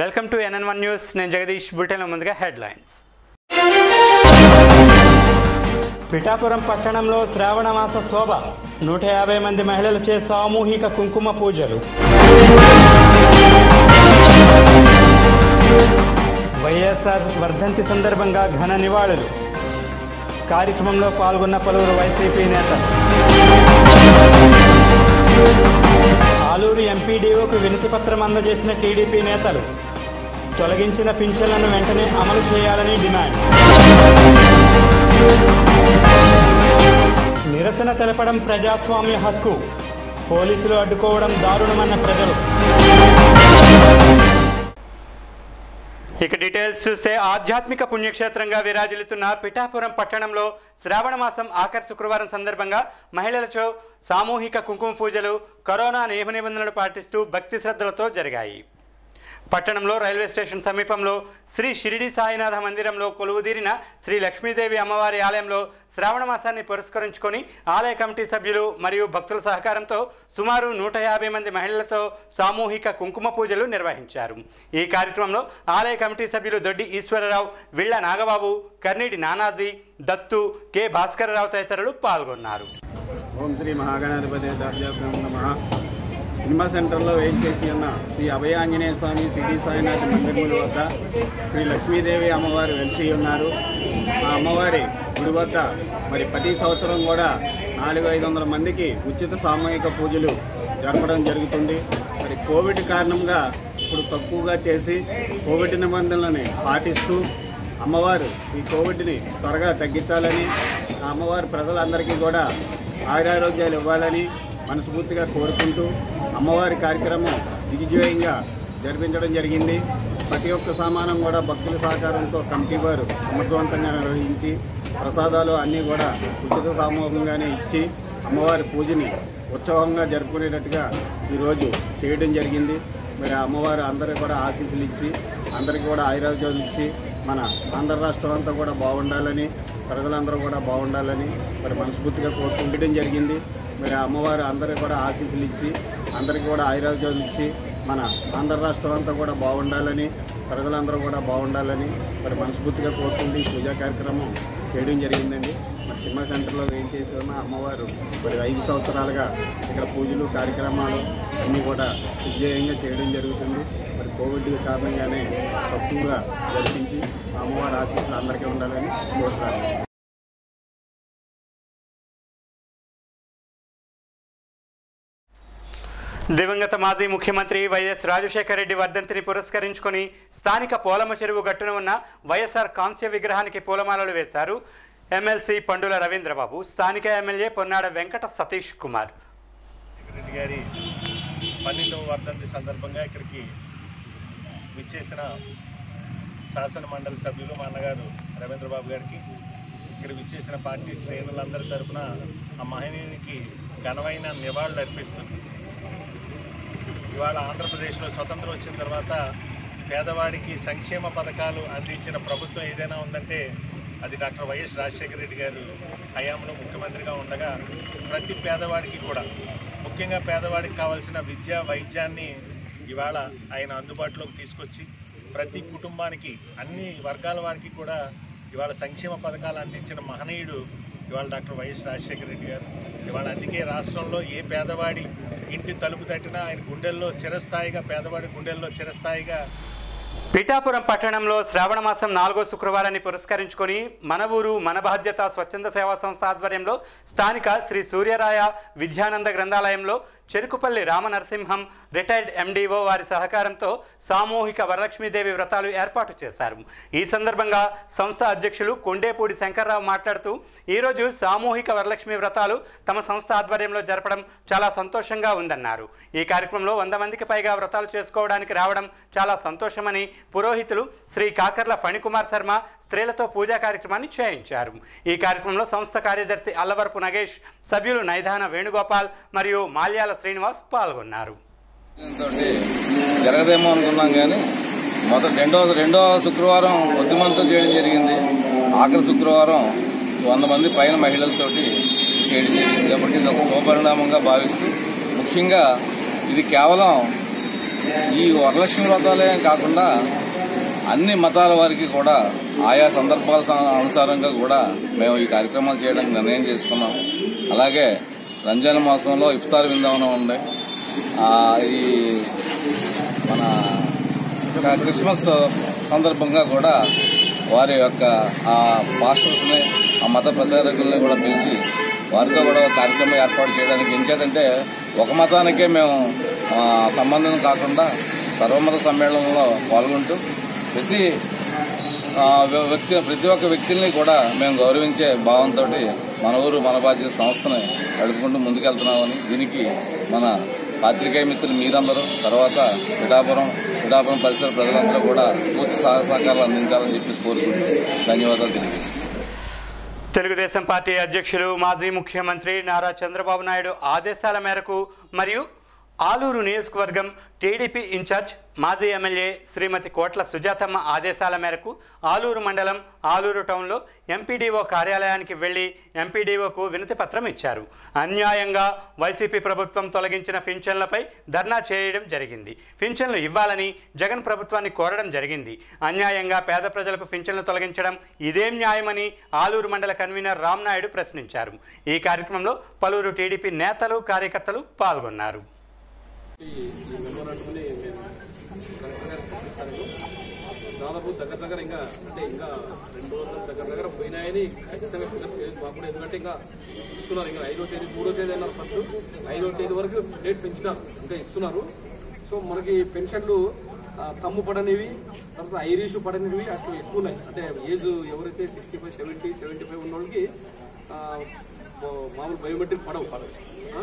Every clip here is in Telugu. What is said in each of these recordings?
Welcome to NN one news నేను జగదీష్. బులెటిన్లో ముందుగా హెడ్లైన్స్ పిఠాపురం పట్టణంలో శ్రావణ మాస శోభ. నూట యాభై మంది మహిళలచే సామూహిక కుంకుమ పూజలు. వైఎస్ఆర్ వర్ధంతి సందర్భంగా ఘన నివాళులు. కార్యక్రమంలో పాల్గొన్న పలువురు వైసీపీ నేతలు. ఆలూరు ఎంపీడీఓకు వినతి పత్రం అందజేసిన టీడీపీ నేతలు తొలగించిన పింఛన్లను వెంటనే అమలు చేయాలని డిమాండ్. నిరసన తెలపడం ప్రజాస్వామ్య హక్కు పోలీసులు అడ్డుకోవడం దారుణమన్న ప్రజలు. ఇక డీటెయిల్స్ చూస్తే ఆధ్యాత్మిక పుణ్యక్షేత్రంగా విరాజిల్లుతున్న పిఠాపురం పట్టణంలో శ్రావణ మాసం ఆఖరి శుక్రవారం సందర్భంగా మహిళలచో సామూహిక కుంకుమ పూజలు కరోనా నియమ నిబంధనలు పాటిస్తూ భక్తి శ్రద్ధలతో జరిగాయి. పట్టణంలో రైల్వే స్టేషన్ సమీపంలో శ్రీ షిరిడి సాయినాథ మందిరంలో కొలువుదీరిన శ్రీ లక్ష్మీదేవి అమ్మవారి ఆలయంలో శ్రావణ మాసాన్ని పురస్కరించుకొని ఆలయ కమిటీ సభ్యులు మరియు భక్తుల సహకారంతో సుమారు నూట యాభై మంది మహిళలతో సామూహిక కుంకుమ పూజలు నిర్వహించారు. ఈ కార్యక్రమంలో ఆలయ కమిటీ సభ్యులు దొడ్డి ఈశ్వరరావు విళ్ళ నాగబాబు కర్నీటి నానాజీ దత్తు కె భాస్కరరావు తదితరులు పాల్గొన్నారు. ఓం శ్రీ మహాగణాధిపతి సినిమా సెంటర్లో వెయిట్ చేసి ఉన్న శ్రీ అభయ ఆంజనేయ స్వామి సిటీ సాయినాథ్ మందిరముల వద్ద శ్రీ లక్ష్మీదేవి అమ్మవారు వెలిసి ఉన్నారు. ఆ అమ్మవారి గుడి వద్ద మరి ప్రతి సంవత్సరం కూడా నాలుగు ఐదు వందల మందికి ఉచిత సామూహిక పూజలు జరపడం జరుగుతుంది. మరి కోవిడ్ కారణంగా ఇప్పుడు తక్కువగా చేసి కోవిడ్ నిబంధనలని పాటిస్తూ అమ్మవారు ఈ కోవిడ్ని త్వరగా తగ్గించాలని ఆ అమ్మవారు ప్రజలందరికీ కూడా ఆయురారోగ్యాలు ఇవ్వాలని మనస్ఫూర్తిగా కోరుకుంటూ అమ్మవారి కార్యక్రమం దిగ్విజయంగా జరిపించడం జరిగింది. ప్రతి ఒక్క సామానం కూడా భక్తుల సహకారంతో కమిటీ వారు సమర్థవంతంగా నిర్వహించి ప్రసాదాలు అన్నీ కూడా ఉచిత సామూహికంగానే ఇచ్చి అమ్మవారి పూజని ఉత్సవంగా జరుపుకునేటట్టుగా ఈరోజు చేయడం జరిగింది. మరి అమ్మవారు అందరికీ కూడా ఆశీస్సులు ఇచ్చి అందరికీ కూడా ఆయురారోగ్యాలు ఇచ్చి మన ఆంధ్ర రాష్ట్రం అంతా కూడా బాగుండాలని ప్రజలందరూ కూడా బాగుండాలని మరి మనస్ఫూర్తిగా కోరుకుంటడం జరిగింది. మరి అమ్మవారు అందరికీ కూడా ఆశీస్సులు ఇచ్చి అందరికీ కూడా ఆయురారోగ్యాలు ఇచ్చి మన ఆంధ్ర రాష్ట్రం అంతా కూడా బాగుండాలని ప్రజలందరూ కూడా బాగుండాలని మరి మనస్ఫూర్తిగా కోరుకుంటూ ఈ పూజా కార్యక్రమం చేయడం జరిగిందండి. మరి సినిమా సెంటర్లో ఏం చేసి ఉన్న అమ్మవారు మరి ఐదు సంవత్సరాలుగా ఇక్కడ పూజలు కార్యక్రమాలు అన్నీ కూడా విజయంగా చేయడం జరుగుతుంది. మరి కోవిడ్ కారణంగానే తక్కువగా జరిపించి అమ్మవారి ఆశీస్సులు అందరికీ ఉండాలని కోరుతాను దివంగత మాజీ ముఖ్యమంత్రి వైఎస్ రాజశేఖర రెడ్డి వర్ధంతిని పురస్కరించుకొని స్థానిక పోలమ చెరువు గట్టున ఉన్న వైఎస్ఆర్ కాంస్య విగ్రహానికి పూలమాలలు వేశారు ఎమ్మెల్సీ పండుల రవీంద్రబాబు స్థానిక ఎమ్మెల్యే పొన్నాడ వెంకట సతీష్ కుమార్. రెడ్డి గారి పన్నెండవ వర్ధంతి సందర్భంగా ఇక్కడికి విచ్చేసిన శాసన మండలి సభ్యులు మా అన్నగారు రవీంద్రబాబు గారికి ఇక్కడ విచ్చేసిన పార్టీ శ్రేణులందరి తరపున ఆ మహనీయునికి ఘనమైన నివాళులు అర్పిస్తుంది ఇవాళ ఆంధ్రప్రదేశ్లో స్వతంత్రం వచ్చిన తర్వాత పేదవాడికి సంక్షేమ పథకాలు అందించిన ప్రభుత్వం ఏదైనా ఉందంటే అది డాక్టర్ వైఎస్ రాజశేఖర రెడ్డి గారు హయాంలో ముఖ్యమంత్రిగా ఉండగా ప్రతి పేదవాడికి కూడా ముఖ్యంగా పేదవాడికి కావాల్సిన విద్య వైద్యాన్ని ఇవాళ ఆయన అందుబాటులోకి తీసుకొచ్చి ప్రతి కుటుంబానికి అన్ని వర్గాల వారికి కూడా ఇవాళ సంక్షేమ పథకాలు అందించిన మహనీయుడు ఇవాళ డాక్టర్ వైఎస్ రాజశేఖర రెడ్డి గారు. ఇవాళ అందుకే రాష్ట్రంలో ఏ పేదవాడి ఇంటి తలుపు తట్టినా ఆయన గుండెల్లో చిరస్థాయిగా పేదవాడి గుండెల్లో చిరస్థాయిగా పిఠాపురం పట్టణంలో శ్రావణ మాసం నాలుగో శుక్రవారాన్ని పురస్కరించుకొని మన ఊరు మన బాధ్యత స్వచ్ఛంద సేవా సంస్థ ఆధ్వర్యంలో స్థానిక శ్రీ సూర్యరాయ విద్యానంద గ్రంథాలయంలో చెరుకుపల్లి రామనరసింహం రిటైర్డ్ ఎండీఓ వారి సహకారంతో సామూహిక వరలక్ష్మీదేవి వ్రతాలు ఏర్పాటు చేశారు. ఈ సందర్భంగా సంస్థ అధ్యక్షులు కొండేపూడి శంకర్రావు మాట్లాడుతూ ఈరోజు సామూహిక వరలక్ష్మి వ్రతాలు తమ సంస్థ ఆధ్వర్యంలో జరపడం చాలా సంతోషంగా ఉందన్నారు. ఈ కార్యక్రమంలో వంద మందికి పైగా వ్రతాలు చేసుకోవడానికి రావడం చాలా సంతోషమని పురోహితులు శ్రీ కాకర్ల ఫణికుమార్ శర్మ స్త్రీలతో పూజా కార్యక్రమాన్ని చేయించారు. ఈ కార్యక్రమంలో సంస్థ కార్యదర్శి అల్లవరపు నగేష్ సభ్యులు నైధాన వేణుగోపాల్ మరియు మాల్యాల శ్రీనివాస్ పాల్గొన్నారు. జరగదేమో అనుకున్నాం కానీ మొదటి రెండో రెండో శుక్రవారం ఉద్యమంతో చేయడం జరిగింది. ఆఖరి శుక్రవారం వంద మంది పైన మహిళలతోటి చేయడం జరిగింది. కాబట్టి ఇది ఒక శుభపరిణామంగా భావిస్తూ ముఖ్యంగా ఇది కేవలం ఈ వరలక్ష్మి వ్రతాలే కాకుండా అన్ని మతాల వారికి కూడా ఆయా సందర్భాల అనుసారంగా కూడా మేము ఈ కార్యక్రమాలు చేయడానికి నిర్ణయం చేసుకున్నాం. అలాగే రంజాన్ మాసంలో ఇఫ్తార్ విందామనం ఉంది. ఈ మన క్రిస్మస్ సందర్భంగా కూడా వారి యొక్క ఆ పాస్టర్స్ని ఆ మత ప్రచారకుల్ని కూడా పిలిచి వారితో కూడా కార్యక్రమం ఏర్పాటు చేయడానికి ఇంకేదంటే ఒక మతానికే మేము సంబంధం కాకుండా సర్వమత సమ్మేళనంలో పాల్గొంటూ ప్రతి వ్యక్తి ప్రతి ఒక్క వ్యక్తిని కూడా మేము గౌరవించే భావంతో మన ఊరు మన బాధ్యత సంస్థను నడుపుకుంటూ ముందుకెళ్తున్నామని దీనికి మన పాత్రికేయ మిత్రులు మీరందరూ తర్వాత పిఠాపురం పిఠాపురం పరిసర ప్రజలందరూ కూడా పూర్తి సహాయ సహకారాలు అందించాలని చెప్పేసి కోరుకుంటూ ధన్యవాదాలు తెలియజేస్తున్నాను తెలుగుదేశం పార్టీ అధ్యక్షులు మాజీ ముఖ్యమంత్రి నారా చంద్రబాబు నాయుడు ఆదేశాల మేరకు మరియు ఆలూరు నియోజకవర్గం టీడీపీ ఇన్ఛార్జ్ మాజీ ఎమ్మెల్యే శ్రీమతి కోట్ల సుజాతమ్మ ఆదేశాల మేరకు ఆలూరు మండలం ఆలూరు టౌన్లో ఎంపీడీఓ కార్యాలయానికి వెళ్ళి ఎంపీడీఓకు వినతిపత్రం ఇచ్చారు. అన్యాయంగా వైసీపీ ప్రభుత్వం తొలగించిన పింఛన్లపై ధర్నా చేయడం జరిగింది. పింఛన్లు ఇవ్వాలని జగన్ ప్రభుత్వాన్ని కోరడం జరిగింది. అన్యాయంగా పేద ప్రజలకు పింఛన్లు తొలగించడం ఇదేం న్యాయమని ఆలూరు మండల కన్వీనర్ రామ్నాయుడు ప్రశ్నించారు. ఈ కార్యక్రమంలో పలువురు టీడీపీ నేతలు కార్యకర్తలు పాల్గొన్నారు. ఈ మెమోరాండంని మేము కలెక్టర్ గారికి పంపిస్తాను దాదాపు దగ్గర దగ్గర ఇంకా అంటే ఇంకా రెండు రోజుల దగ్గర దగ్గర పోయినాయని ఖచ్చితంగా కుదరదు లేదు ఎందుకంటే ఇంకా ఇస్తున్నారు. ఇంకా ఐదో తేదీ మూడో తేదీ అన్నారు ఫస్ట్ ఐదో తేదీ వరకు డేట్ పెంచినారు ఇంకా ఇస్తున్నారు. సో మనకి పెన్షన్లు తమ్ము పడనివి తర్వాత ఐరీషు పడనివి అట్లా ఎక్కువ ఉన్నాయి. అంటే ఏజ్ ఎవరైతే sixty five seventy seventy five ఉన్న వాళ్ళకి మామూలు బయోమెట్రిక్ పడవు పడవు.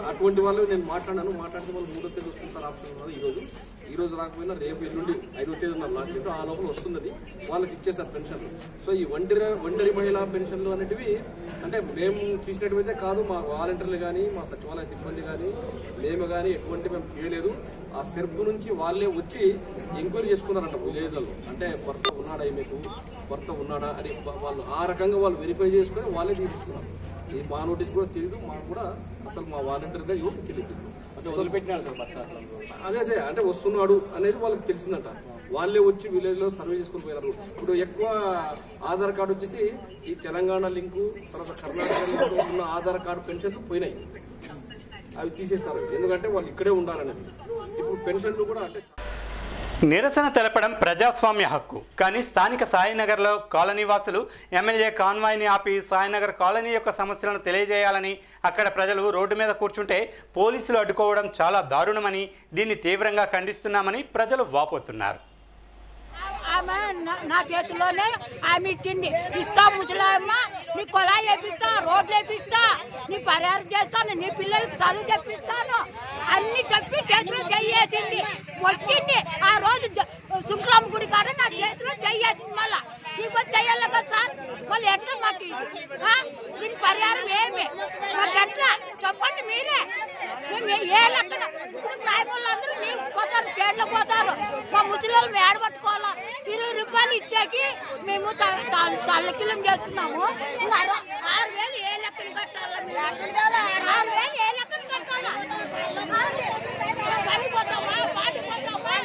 అటువంటి వాళ్ళు నేను మాట్లాడాను. మాట్లాడితే వాళ్ళు మూడో తేదీ వస్తుంది సార్ ఆప్షన్ ఉన్నది ఈరోజు ఈ రోజు రాకపోయినా రేపు ఎల్లుండి ఐదో తేదీ ఉన్నారు లాస్ట్ డేట్ ఆ లోపల వస్తుంది వాళ్ళకి ఇచ్చేసారు పెన్షన్లు సో ఈ ఒంటరి ఒంటరి మహిళా పెన్షన్లు అనేటివి అంటే మేము తీసినట్టువైతే కాదు. మా వాలంటీర్లు కానీ మా సచివాలయ సిబ్బంది కానీ మేము కానీ ఎటువంటి మేము చేయలేదు. ఆ సెర్పు నుంచి వాళ్ళే వచ్చి ఎంక్వైరీ చేసుకున్నారంట విలేజ్లలో. అంటే భర్త ఉన్నాడా మీకు భర్త ఉన్నాడా అని వాళ్ళు ఆ రకంగా వాళ్ళు వెరిఫై చేసుకొని వాళ్ళే తీసుకున్నారు. ఈ మా నోటీస్ కూడా తెలియదు మాకు కూడా అసలు మా వాలంటీర్గా ఎవరికి తెలియదు అంటే వదిలిపెట్టినాడు సార్ భర్త అదే అదే అంటే వస్తున్నాడు అనేది వాళ్ళకి తెలిసిందంట. వాళ్ళే వచ్చి విలేజ్లో సర్వే చేసుకుని పోయినారు. ఇప్పుడు ఎక్కువ ఆధార్ కార్డు వచ్చేసి ఈ తెలంగాణ లింకు తర్వాత కర్ణాటక లింకు ఉన్న ఆధార్ కార్డు పెన్షన్లు పోయినాయి. అవి తీసేసినారు. ఎందుకంటే వాళ్ళు ఇక్కడే ఉండాలనేది. ఇప్పుడు పెన్షన్లు కూడా అంటే నిరసన తెలపడం ప్రజాస్వామ్య హక్కు. కానీ స్థానిక సాయినగర్లో కాలనీ వాసులు ఎమ్మెల్యే కాన్వాయ్ని ఆపి సాయినగర్ కాలనీ యొక్క సమస్యలను తెలియజేయాలని అక్కడ ప్రజలు రోడ్డు మీద కూర్చుంటే పోలీసులు అడ్డుకోవడం చాలా దారుణమని దీన్ని తీవ్రంగా ఖండిస్తున్నామని ప్రజలు వాపోతున్నారు. ఆమె నా- చేతిలోనే ఆమె ఇచ్చింది. ఇస్తా ముసలామ్మ నీ పరిహారం చేస్తాను నీ పిల్లలకి చదువు చెప్పిస్తాను. అన్ని చెప్పి చేతిలో చెయ్యేసింది వచ్చింది ఆ రోజు జ- శుక్రమ్మ గుడి కాడ నా చేతిలో చెయ్యేసింది మళ్ళా. ఇప్పుడు చేయాలి కదా సార్? మళ్ళీ ఎట్లా మాకు దీని పరిహారం ఏమి? మాకు ఎట్లా? చెప్పండి మీరే. మేము ఏ- ఏ లెక్కన? ఇప్పుడు ప్రాయములందరూ మీరు పోతారు చేడ్లు పోతారు. మా ముసలిలు మేడ పట్టుకోవాలా? ఇరవై రూపాయలు ఇచ్చాకి మేము తల్లకిలం చేస్తున్నాము. ఇంకా ఆరు వేలు ఏ లెక్కలు కట్టాలా ఆరు వేలు ఏ లెక్కలు కట్టాలా? పడిపోతామా పాటిపోతామా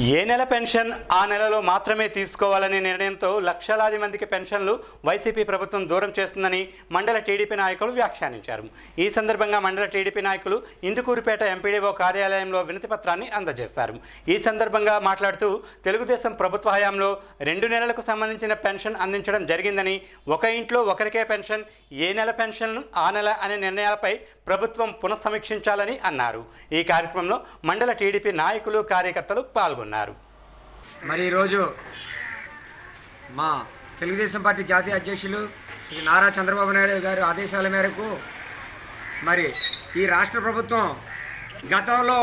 ఏ నెల పెన్షన్ ఆ నెలలో మాత్రమే తీసుకోవాలనే నిర్ణయంతో లక్షలాది మందికి పెన్షన్లు వైసీపీ ప్రభుత్వం దూరం చేస్తుందని మండల టీడీపీ నాయకులు వ్యాఖ్యానించారు. ఈ సందర్భంగా మండల టీడీపీ నాయకులు ఇందుకూరుపేట ఎంపీడీఓ కార్యాలయంలో వినతిపత్రాన్ని అందజేశారు. ఈ సందర్భంగా మాట్లాడుతూ తెలుగుదేశం ప్రభుత్వ హయాంలో రెండు నెలలకు సంబంధించిన పెన్షన్ అందించడం జరిగిందని ఒక ఇంట్లో ఒకరికే పెన్షన్ ఏ నెల పెన్షన్ ఆ నెల అనే నిర్ణయాలపై ప్రభుత్వం పునఃసమీక్షించాలని అన్నారు. ఈ కార్యక్రమంలో మండల టీడీపీ నాయకులు కార్యకర్తలు పాల్గొన్నారు. మరి ఈరోజు మా తెలుగుదేశం పార్టీ జాతీయ అధ్యక్షులు శ్రీ నారా చంద్రబాబు నాయుడు గారి ఆదేశాల మేరకు మరి ఈ రాష్ట్ర ప్రభుత్వం గతంలో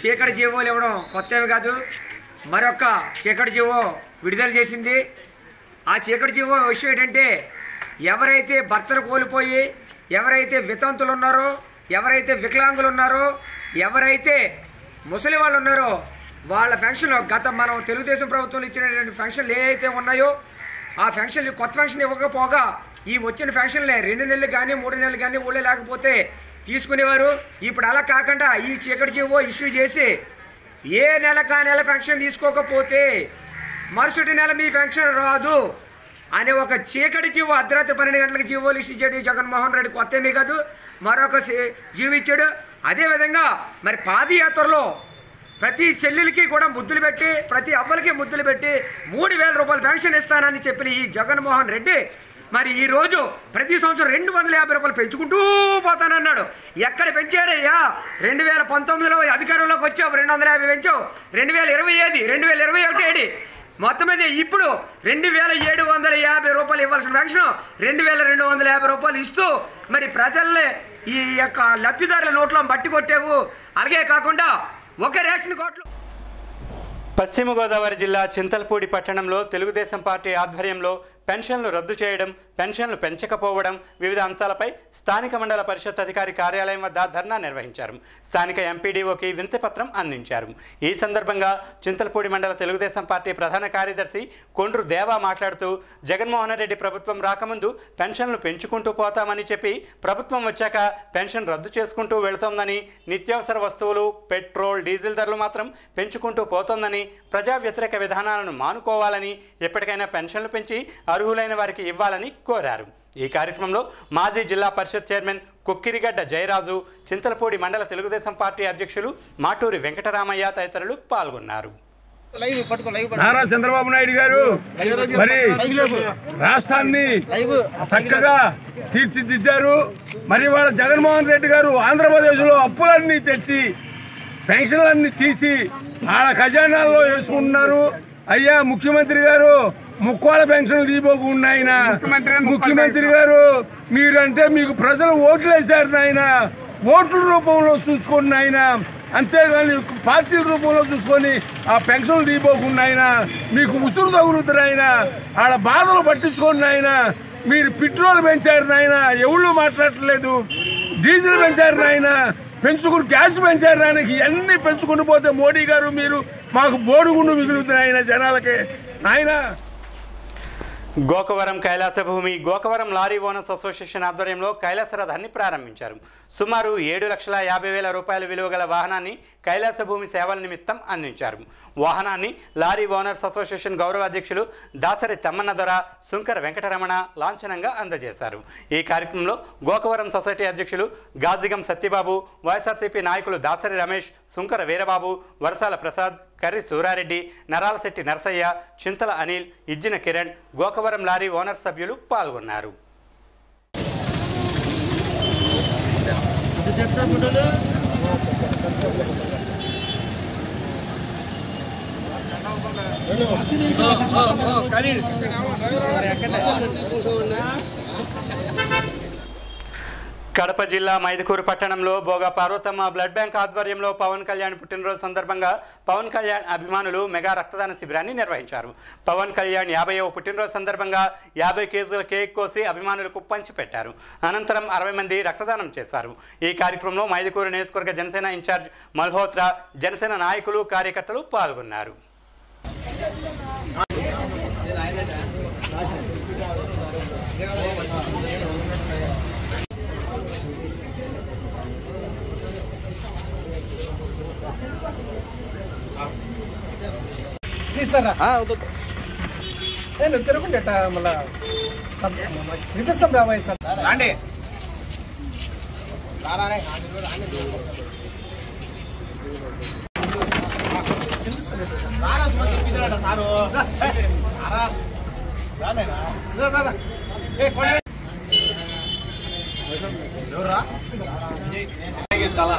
చీకటి జీవోలు ఇవ్వడం కొత్తవి కాదు మరొక చీకటి జీవో విడుదల చేసింది. ఆ చీకటి జీవో విషయం ఏంటంటే ఎవరైతే భర్తలు కోల్పోయి ఎవరైతే వితంతులు ఉన్నారో ఎవరైతే వికలాంగులు ఉన్నారో ఎవరైతే ముసలి వాళ్ళు ఉన్నారో వాళ్ళ పెన్షన్లు గత మనం తెలుగుదేశం ప్రభుత్వంలో ఇచ్చినటువంటి పెన్షన్లు ఏవైతే ఉన్నాయో ఆ పెన్షన్లు కొత్త ఫంక్షన్ ఇవ్వకపోగా ఈ వచ్చిన ఫంక్షన్లే రెండు నెలలు కానీ మూడు నెలలు కానీ ఊళ్ళో లేకపోతే తీసుకునేవారు. ఇప్పుడు అలా కాకుండా ఈ చీకటి జీవో ఇష్యూ చేసి ఏ నెల కా నెల ఫంక్షన్ తీసుకోకపోతే మరుసటి నెల మీ ఫంక్షన్ రాదు అనే ఒక చీకటి జీవో అర్ధరాత్రి పన్నెండు గంటలకు జీవోలు ఇష్యూ చేయడం జగన్మోహన్ రెడ్డి కొత్త ఏమీ కాదు. మరొక జీవిచ్చాడు. ఇచ్చాడు అదేవిధంగా మరి పాదయాత్రలో ప్రతి చెల్లెలకి కూడా ముద్దులు పెట్టి ప్రతి అవ్వలకి ముద్దులు పెట్టి మూడు వేల రూపాయలు పెన్షన్ ఇస్తానని చెప్పిన ఈ జగన్మోహన్ రెడ్డి మరి ఈరోజు ప్రతి సంవత్సరం రెండు వందల యాభై రూపాయలు పెంచుకుంటూ పోతానన్నాడు. ఎక్కడ పెంచాడయ్యా? రెండు వేల పంతొమ్మిదిలో అధికారంలోకి వచ్చావు రెండు వందల యాభై పెంచావు. రెండు వేల ఇరవై ఏది? రెండు వేల ఇరవై ఒకటి ఏడి మొత్తం మీద ఇప్పుడు రెండు వేల ఏడు వందల యాభై రూపాయలు ఇవ్వాల్సిన పెన్షన్ రెండు వేల రెండు వందల యాభై రూపాయలు ఇస్తూ మరి ప్రజల్ని ఈ యొక్క లబ్ధిదారుల నోట్లో బట్టి కొట్టేవు. అలాగే కాకుండా ఒక రేషన్ కార్డులో. పశ్చిమ గోదావరి జిల్లా చింతలపూడి పట్టణంలో తెలుగుదేశం పార్టీ ఆధ్వర్యంలో పెన్షన్లు రద్దు చేయడం పెన్షన్లు పెంచకపోవడం వివిధ అంశాలపై స్థానిక మండల పరిషత్ అధికారి కార్యాలయం వద్ద ధర్నా నిర్వహించారు. స్థానిక ఎంపీడీఓకి వింతపత్రం అందించారు. ఈ సందర్భంగా చింతలపూడి మండల తెలుగుదేశం పార్టీ ప్రధాన కార్యదర్శి కొండ్రు దేవా మాట్లాడుతూ జగన్మోహన్ రెడ్డి ప్రభుత్వం రాకముందు పెన్షన్లు పెంచుకుంటూ పోతామని చెప్పి ప్రభుత్వం వచ్చాక పెన్షన్ రద్దు చేసుకుంటూ వెళుతోందని నిత్యావసర వస్తువులు పెట్రోల్ డీజిల్ ధరలు మాత్రం పెంచుకుంటూ పోతోందని ప్రజా వ్యతిరేక విధానాలను మానుకోవాలని ఎప్పటికైనా పెన్షన్లు పెంచి అర్హులైన వారికి ఇవ్వాలని కోరారు. ఈ కార్యక్రమంలో మాజీ జిల్లా పరిషత్ చైర్మన్ కుక్కిరిగడ్డ జయరాజు చింతలపూడి మండల తెలుగుదేశం పార్టీ అధ్యక్షులు మాటూరి వెంకటరామయ్య తదితరులు పాల్గొన్నారు. నారా చంద్రబాబు నాయుడు గారు మరి రాష్ట్రాన్ని చక్కగా తీర్చిదిద్దారు. మరి వాళ్ళ జగన్మోహన్ రెడ్డి గారు ఆంధ్రప్రదేశ్లో అప్పులన్నీ తెచ్చి పెన్షన్లన్నీ తీసి ఆడ ఖజానాల్లో వేసుకుంటున్నారు. అయ్యా ముఖ్యమంత్రి గారు ముక్కోళ్ళ పెన్షన్లు తీపోకుండా ఆయన ముఖ్యమంత్రి గారు మీరంటే మీకు ప్రజలు ఓట్లు వేశారు నాయన. ఓట్ల రూపంలో చూసుకోండి ఆయన అంతేగాని పార్టీల రూపంలో చూసుకొని ఆ పెన్షన్లు తీపోకుండా ఆయన మీకు ఉసురు తగులుతారు ఆయన ఆడ బాధలు పట్టించుకోండి ఆయన మీరు పెట్రోల్ పెంచారు నాయన. ఎవళ్ళు మాట్లాడట్లేదు. డీజిల్ పెంచారు నాయన. పెంచుకుని గ్యాస్ పెంచారు నాయన. ఇవన్నీ పెంచుకుని పోతే మోడీ గారు మీరు మాకు బోడుగుండు మిగులుతుంది ఆయన జనాలకి. నాయన గోకవరం కైలాసభూమి గోకవరం లారీ ఓనర్స్ అసోసియేషన్ ఆధ్వర్యంలో కైలాస రథాన్ని ప్రారంభించారు. సుమారు ఏడు లక్షల యాభై వేల రూపాయల విలువ గల వాహనాన్ని కైలాసభూమి సేవల నిమిత్తం అందించారు. వాహనాన్ని లారీ ఓనర్స్ అసోసియేషన్ గౌరవ అధ్యక్షులు దాసరి తమ్మన్న దొర సుంకర వెంకటరమణ లాంఛనంగా అందజేశారు. ఈ కార్యక్రమంలో గోకవరం సొసైటీ అధ్యక్షులు గాజిగం సత్యబాబు వైఎస్ఆర్సీపీ నాయకులు దాసరి రమేష్ సుంకర వీరబాబు వరసాల ప్రసాద్ కర్రి సూరారెడ్డి నరాలశెట్టి నరసయ్య చింతల అనిల్ ఇజ్జిన కిరణ్ గోకవరం లారీ ఓనర్ సభ్యులు పాల్గొన్నారు. కడప జిల్లా మైదుకూరు పట్టణంలో బోగా పార్వతమ్మ బ్లడ్ బ్యాంక్ ఆధ్వర్యంలో పవన్ కళ్యాణ్ పుట్టినరోజు సందర్భంగా పవన్ కళ్యాణ్ అభిమానులు మెగా రక్తదాన శిబిరాన్ని నిర్వహించారు. పవన్ కళ్యాణ్ యాభైవ పుట్టినరోజు సందర్భంగా యాభై కేజీల కేక్ కోసి అభిమానులకు పంచిపెట్టారు అనంతరం అరవై మంది రక్తదానం చేశారు. ఈ కార్యక్రమంలో మైదుకూరు నియోజకవర్గ జనసేన ఇన్ఛార్జ్ మల్హోత్రా జనసేన నాయకులు కార్యకర్తలు పాల్గొన్నారు. తీస్తారా నేను తిరుగుండేట మళ్ళా తినిపిస్తాం రాబాయ్ సార్. రాండి. ఎవరా తలా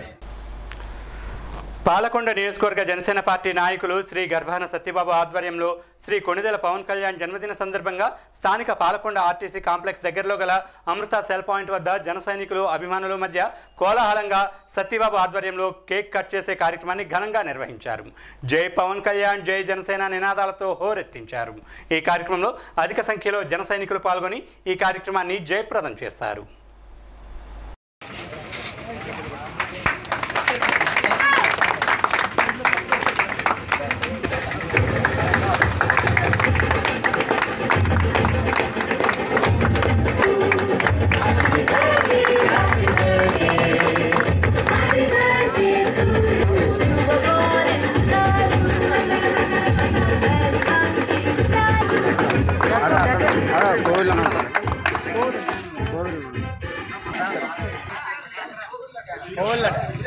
పాలకొండ నియోజకవర్గ జనసేన పార్టీ నాయకులు శ్రీ గర్భాన సత్యబాబు ఆధ్వర్యంలో శ్రీ కొణిదెల పవన్ కళ్యాణ్ జన్మదిన సందర్భంగా స్థానిక పాలకొండ ఆర్టీసీ కాంప్లెక్స్ దగ్గరలో గల అమృత సెల్ పాయింట్ వద్ద జన సైనికులు అభిమానుల మధ్య కోలాహలంగా సత్యబాబు ఆధ్వర్యంలో కేక్ కట్ చేసే కార్యక్రమాన్ని ఘనంగా నిర్వహించారు. జై పవన్ కళ్యాణ్ జై జనసేన నినాదాలతో హోరెత్తించారు. ఈ కార్యక్రమంలో అధిక సంఖ్యలో జన పాల్గొని ఈ కార్యక్రమాన్ని జయప్రదం చేస్తారు. జై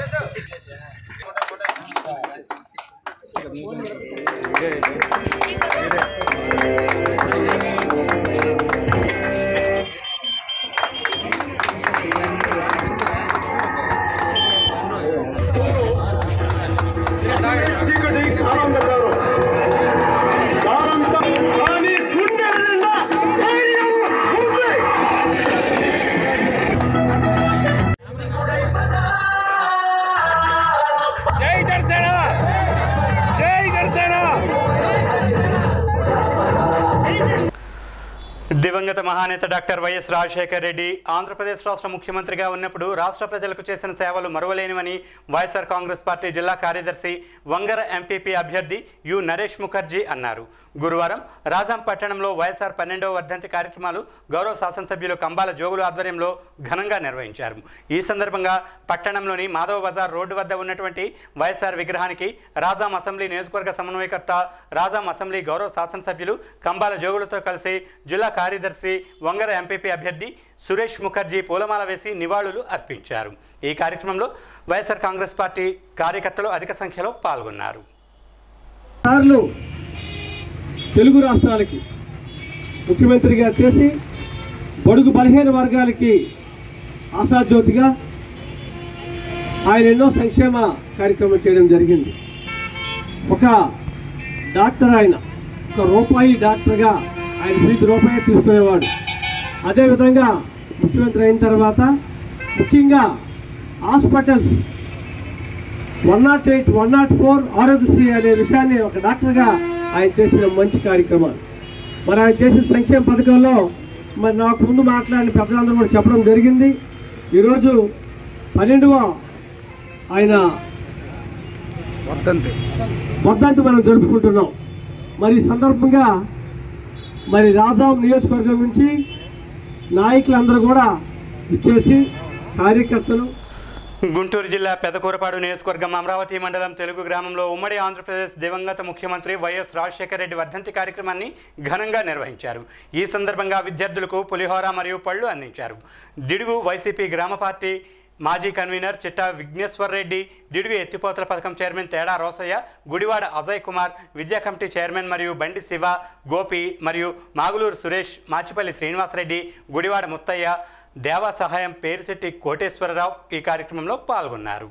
దివంగత డాక్టర్ వైఎస్ రాజశేఖర్ రెడ్డి ఆంధ్రప్రదేశ్ రాష్ట్ర ముఖ్యమంత్రిగా ఉన్నప్పుడు రాష్ట్ర ప్రజలకు చేసిన సేవలు మరువలేనివని వైఎస్ఆర్ కాంగ్రెస్ పార్టీ జిల్లా కార్యదర్శి వంగర ఎంపీపీ అభ్యర్థి యు నరేష్ ముఖర్జీ అన్నారు. గురువారం రాజాం పట్టణంలో వైఎస్ఆర్ పన్నెండవ వర్ధంతి కార్యక్రమాలు గౌరవ శాసనసభ్యులు కంబాల జోగుల ఆధ్వర్యంలో ఘనంగా నిర్వహించారు. ఈ సందర్భంగా పట్టణంలోని మాధవ బజార్ రోడ్డు వద్ద ఉన్నటువంటి వైఎస్ఆర్ విగ్రహానికి రాజాం అసెంబ్లీ నియోజకవర్గ సమన్వయకర్త రాజాం అసెంబ్లీ గౌరవ శాసనసభ్యులు కంబాల జోగులతో కలిసి జిల్లా కార్యదర్శి వంగర ఎంపీపీ అభ్యర్థి సురేష్ ముఖర్జీ పూలమాల వేసి నివాళులు అర్పించారు. ఈ కార్యక్రమంలో వైఎస్ఆర్ కాంగ్రెస్ పార్టీ కార్యకర్తలు అధిక సంఖ్యలో పాల్గొన్నారు. సార్లు తెలుగు రాష్ట్రాలకి ముఖ్యమంత్రిగా చేసి బడుగు బలహీన వర్గాలకి ఆశాజ్యోతిగా ఆయన ఎన్నో సంక్షేమ కార్యక్రమం చేయడం జరిగింది. ఒక డాక్టర్ ఆయన ఒక రూపాయి డాక్టర్గా ఆయన ప్రతి రూపాయి తీసుకునేవాడు. అదేవిధంగా ముఖ్యమంత్రి అయిన తర్వాత ముఖ్యంగా hospitals one nought eight one nought four Aarogyasri అనే విషయాన్ని ఒక డాక్టర్గా ఆయన చేసిన మంచి కార్యక్రమాలు. మరి ఆయన చేసిన సంక్షేమ పథకంలో మరి నాకు ముందు మాట్లాడిన పెద్దలందరూ కూడా చెప్పడం జరిగింది. ఈరోజు పన్నెండవ ఆయన వర్ధంతి. వర్ధంతి మనం జరుపుకుంటున్నాం. మరి సందర్భంగా మరి రాజాం నియోజకవర్గం నుంచి నాయకులందరూ కూడా ఇచ్చేసి కార్యకర్తలు గుంటూరు జిల్లా పెదకూరపాడు నియోజకవర్గం అమరావతి మండలం తెలుగు గ్రామంలో ఉమ్మడి ఆంధ్రప్రదేశ్ దివంగత ముఖ్యమంత్రి వైఎస్ రాజశేఖర రెడ్డి వర్ధంతి కార్యక్రమాన్ని ఘనంగా నిర్వహించారు. ఈ సందర్భంగా విద్యార్థులకు పులిహోర మరియు పళ్ళు అందించారు. దిడుగు వైసీపీ గ్రామ పార్టీ మాజీ కన్వీనర్ చిట్టా విఘ్నేశ్వర్ రెడ్డి దిడుగు ఎత్తిపోతల పథకం చైర్మన్ తేడా రోసయ్య గుడివాడ అజయ్ కుమార్ విద్యా కమిటీ చైర్మన్ మరియు బండి శివ గోపి మరియు మాగులూరు సురేష్ మాచిపల్లి శ్రీనివాసరెడ్డి గుడివాడ ముత్తయ్య దేవా సహాయం పేరిశెట్టి కోటేశ్వరరావు ఈ కార్యక్రమంలో పాల్గొన్నారు.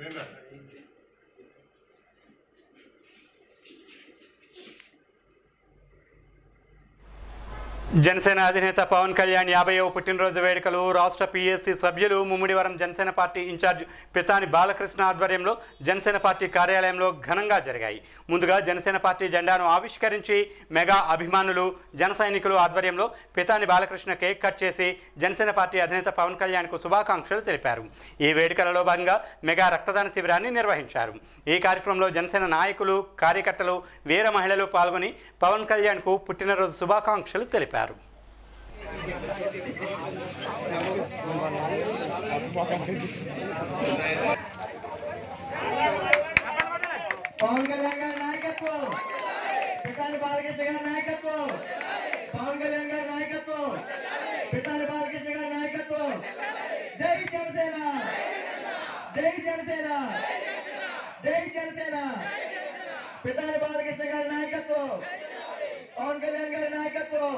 Venga. జనసేన అధినేత పవన్ కళ్యాణ్ యాభైవ పుట్టినరోజు వేడుకలు రాష్ట్ర పీఎస్సీ సభ్యులు ముమ్మిడివరం జనసేన పార్టీ ఇన్ఛార్జ్ పితాని బాలకృష్ణ ఆధ్వర్యంలో జనసేన పార్టీ కార్యాలయంలో ఘనంగా జరిగాయి. ముందుగా జనసేన పార్టీ జెండాను ఆవిష్కరించి మెగా అభిమానులు జన సైనికులు ఆధ్వర్యంలో పితాని బాలకృష్ణ కేక్ కట్ చేసి జనసేన పార్టీ అధినేత పవన్ కళ్యాణ్కు శుభాకాంక్షలు తెలిపారు. ఈ వేడుకలలో భాగంగా మెగా రక్తదాన శిబిరాన్ని నిర్వహించారు. ఈ కార్యక్రమంలో జనసేన నాయకులు కార్యకర్తలు వీర మహిళలు పాల్గొని పవన్ కళ్యాణ్కు పుట్టినరోజు శుభాకాంక్షలు తెలిపారు. పవన్ కళ్యాణ్ గారి నాయకత్వం పితాని బాలకృష్ణ గారి నాయకత్వం పవన్ కళ్యాణ్ గారి నాయకత్వం పితాని బాలకృష్ణ గారి నాయకత్వం జై జనసేన జై జనసేన జై జనసేన పితాని బాలకృష్ణ గారి నాయకత్వం పవన్ కళ్యాణ్ గారి నాయకత్వం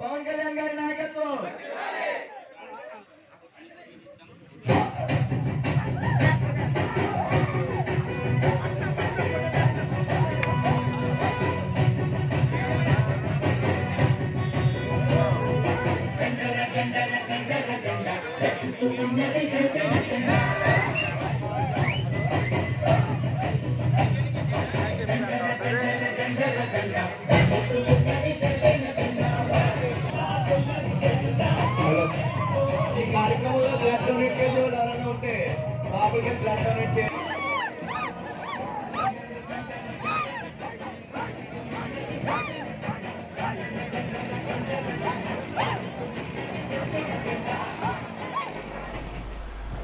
పవన్ కళ్యాణ్ గారి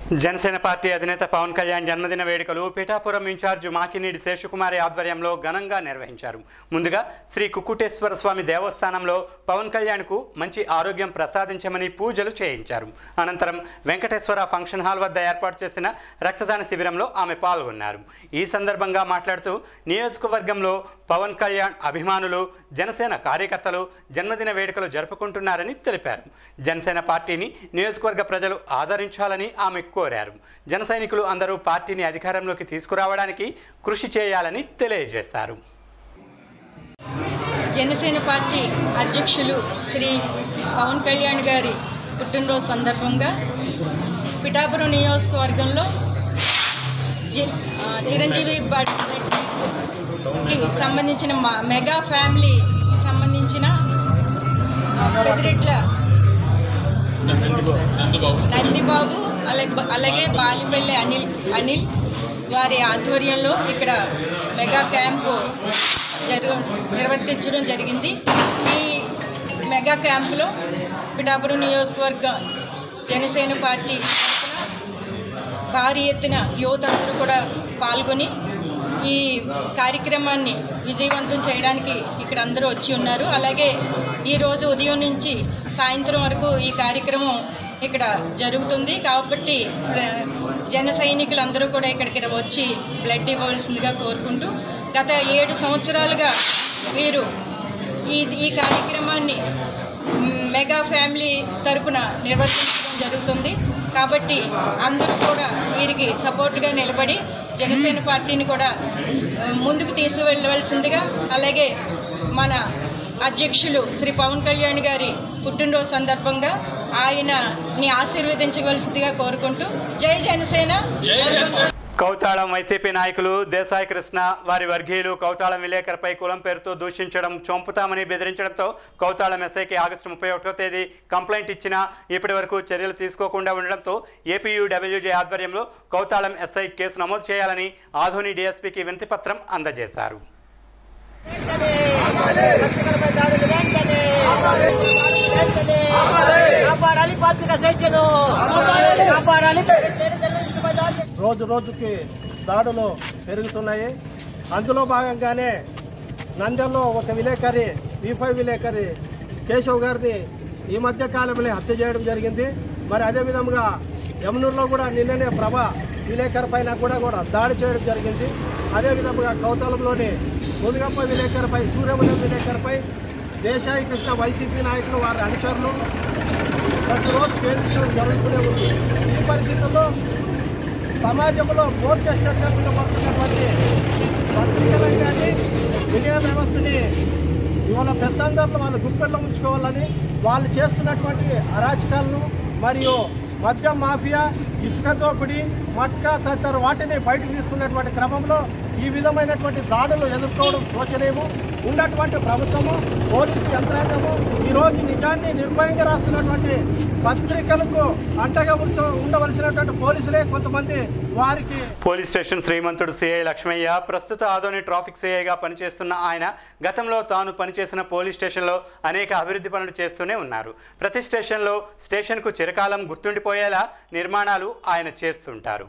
జనసేన పార్టీ అధినేత పవన్ కళ్యాణ్ జన్మదిన వేడుకలు పిఠాపురం ఇన్ఛార్జ్ మాకినీడి శేషకుమారి ఆధ్వర్యంలో ఘనంగా నిర్వహించారు. ముందుగా శ్రీ కుక్కుటేశ్వర స్వామి దేవస్థానంలో పవన్ కళ్యాణ్కు మంచి ఆరోగ్యం ప్రసాదించమని పూజలు చేయించారు. అనంతరం వెంకటేశ్వర ఫంక్షన్ హాల్ వద్ద ఏర్పాటు చేసిన రక్తదాన శిబిరంలో ఆమె పాల్గొన్నారు. ఈ సందర్భంగా మాట్లాడుతూ నియోజకవర్గంలో పవన్ కళ్యాణ్ అభిమానులు జనసేన కార్యకర్తలు జన్మదిన వేడుకలు జరుపుకుంటున్నారని తెలిపారు. జనసేన పార్టీని నియోజకవర్గ ప్రజలు ఆదరించాలని ఆమె కోరారు. జన సైనికులు అందరూ పార్టీని అధికారంలోకి తీసుకురావడానికి కృషి చేయాలని తెలియజేశారు. జనసేన పార్టీ అధ్యక్షులు శ్రీ పవన్ కళ్యాణ్ గారి పుట్టినరోజు సందర్భంగా పిఠాపురం నియోజకవర్గంలో చిరంజీవి బర్త్డేకి సంబంధించిన మెగా ఫ్యామిలీకి సంబంధించిన ఆ, పెదిరెట్ల నందిబాబు అలాగే అలాగే బాలిపల్లి అనిల్ అనిల్ వారి ఆధ్వర్యంలో ఇక్కడ మెగా క్యాంపు జరు నిర్వర్తించడం జరిగింది. ఈ మెగా క్యాంపులో పిఠాపురం నియోజకవర్గ జనసేన పార్టీ భారీ ఎత్తున యువత అందరూ కూడా పాల్గొని ఈ కార్యక్రమాన్ని విజయవంతం చేయడానికి ఇక్కడ అందరూ వచ్చి ఉన్నారు. అలాగే ఈరోజు ఉదయం నుంచి సాయంత్రం వరకు ఈ కార్యక్రమం ఇక్కడ జరుగుతుంది. కాబట్టి ప్ర- జన సైనికులందరూ కూడా ఇక్కడికి వచ్చి బ్లడ్ ఇవ్వవలసిందిగా కోరుకుంటూ గత ఏడు సంవత్సరాలుగా వీరు ఈ ఈ కార్యక్రమాన్ని మెగా ఫ్యామిలీ తరపున నిర్వర్తించడం జరుగుతుంది. కాబట్టి అందరూ కూడా వీరికి సపోర్ట్గా నిలబడి జనసేన పార్టీని కూడా ముందుకు తీసుకువెళ్ళవలసిందిగా అలాగే మన అధ్యక్షులు శ్రీ పవన్ కళ్యాణ్ గారి పుట్టినరోజు సందర్భంగా ఆయనని ఆశీర్వదించవలసిందిగా కోరుకుంటూ జై జనసేన. కౌతాళం వైసీపీ నాయకులు దేశాయి కృష్ణ వారి వర్గీయులు కౌతాళం విలేకరుపై కులం పేరుతో దూషించడం చంపుతామని బెదిరించడంతో కౌతాళం ఎస్ఐకి ఆగస్టు ముప్పై ఒకటో తేదీ కంప్లైంట్ ఇచ్చినా ఇప్పటి వరకు చర్యలు తీసుకోకుండా ఉండడంతో ఏపీయూడబ్ల్యూజే ఆధ్వర్యంలో కౌతాళం ఎస్ఐ కేసు నమోదు చేయాలని ఆధోని డీఎస్పీకి వినతిపత్రం అందజేశారు. కాపాడాలి పత్రిక స్వేచ్ఛను కాపాడాలి రోజు రోజుకి దాడులు పెరుగుతున్నాయి. అందులో భాగంగానే నంద్యాలలో ఒక విలేకరి వీఫై ఫైవ్ విలేకరి కేశవ్ గారిని ఈ మధ్య కాలంలో హత్య చేయడం జరిగింది. మరి అదేవిధంగా యమునూరులో కూడా నిన్ననే ప్రభ విలేకరి పైన కూడా కూడా దాడి చేయడం జరిగింది. అదే విధంగా కౌతలంలోని ముదుగప్ప విలేకరుపై సూర్యమల విలేకరుపై దేశాయి కృష్ణ వైసీపీ నాయకులు వారి అనుచరులు ప్రతిరోజు పేర్చడం జరుగుతూనే ఉంది. ఈ పరిస్థితుల్లో సమాజంలో బోర్ చేసినట్టు పడుతున్నటువంటి పత్రిక రంగాన్ని వినయ వ్యవస్థని ఇవాళ పెద్దందరిలో వాళ్ళు గుప్పెల్లో ఉంచుకోవాలని వాళ్ళు చేస్తున్నటువంటి అరాచకాలను మరియు మద్యం మాఫియా ఇసుక దోపిడీ మట్కా తదితర వాటిని బయటకు తీస్తున్నటువంటి క్రమంలో ఈ విధమైనటువంటి దాడులు ఎదుర్కోవడం శోచనీయము. ఉన్నటువంటి ప్రభుత్వము పోలీసు యంత్రాంగము ఈరోజు నిజాన్ని నిర్భయంగా రాస్తున్నటువంటి పత్రికలకు అంటగా ఉండవలసినటువంటి పోలీసులే కొంతమంది వారికి police station Srimanthudu CI Lakshmaiah ప్రస్తుత ఆదోని ట్రాఫిక్ సిఐగా పనిచేస్తున్న ఆయన గతంలో తాను పనిచేసిన పోలీస్ స్టేషన్లో అనేక అభివృద్ధి పనులు చేస్తూనే ఉన్నారు. ప్రతి స్టేషన్లో స్టేషన్కు చిరకాలం గుర్తుండిపోయేలా నిర్మాణాలు ఆయన చేస్తుంటారు.